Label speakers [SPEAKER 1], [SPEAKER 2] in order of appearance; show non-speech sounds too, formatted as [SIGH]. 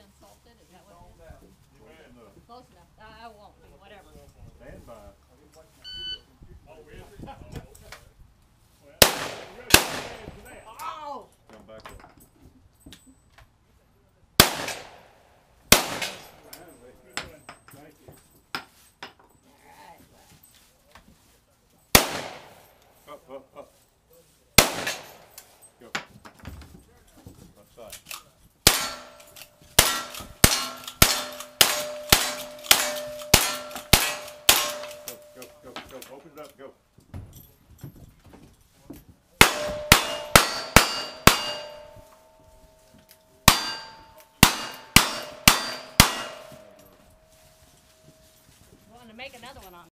[SPEAKER 1] insulted, is that what it is?
[SPEAKER 2] You may enough.
[SPEAKER 1] Close enough, I, I won't be, whatever.
[SPEAKER 2] Stand by.
[SPEAKER 3] Oh. Oh, [LAUGHS] okay. Well, we're ready for that.
[SPEAKER 1] Oh!
[SPEAKER 2] Come back up.
[SPEAKER 3] Thank you.
[SPEAKER 2] Up, up, up. Open it up, go. Want to make another one on.